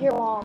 your mom.